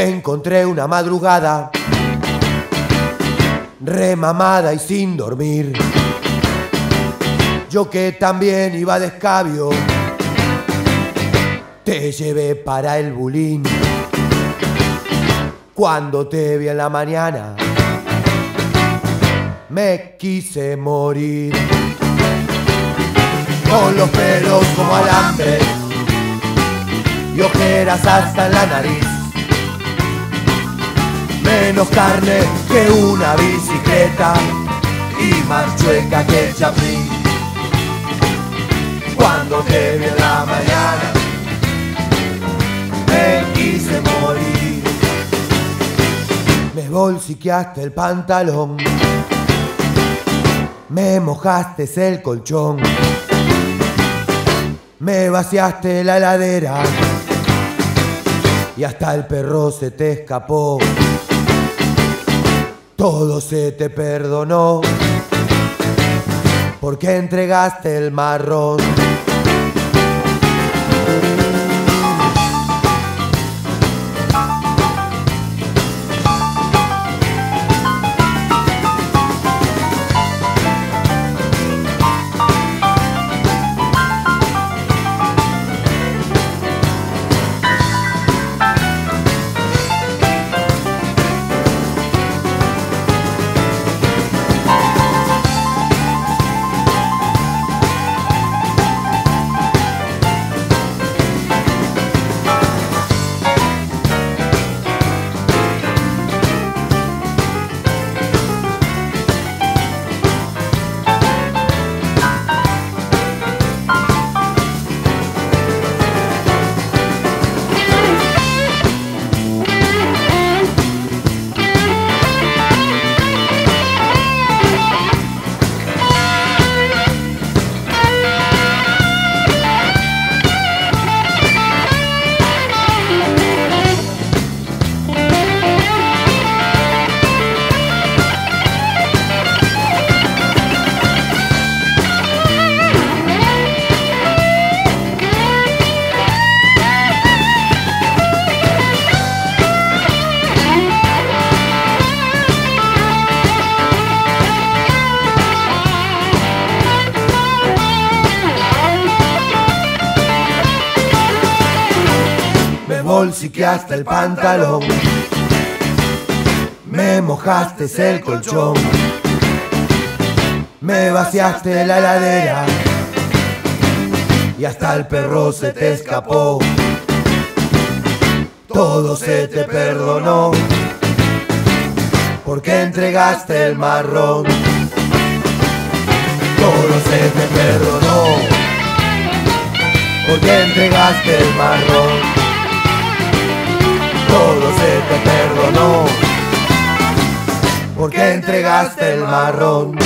Te encontré una madrugada, remamada y sin dormir. Yo que también iba de escabio, te llevé para el bulín. Cuando te vi en la mañana, me quise morir. Con los pelos como alambre y ojeras hasta en la nariz. Menos carne que una bicicleta y más chueca que el chaprín. Cuando te vi en la mañana, me quise morir. Me bolsiqueaste el pantalón, me mojaste el colchón, me vaciaste la heladera y hasta el perro se te escapó. Todo se te perdonó porque entregaste el marrón. Me bolsiqueaste el pantalón, me mojaste el colchón, me vaciaste la heladera. Y hasta el perro se te escapó. Todo se te perdonó. Porque entregaste el marrón. Todo se te perdonó. Porque entregaste el marrón todo se te perdonó porque entregaste el marrón.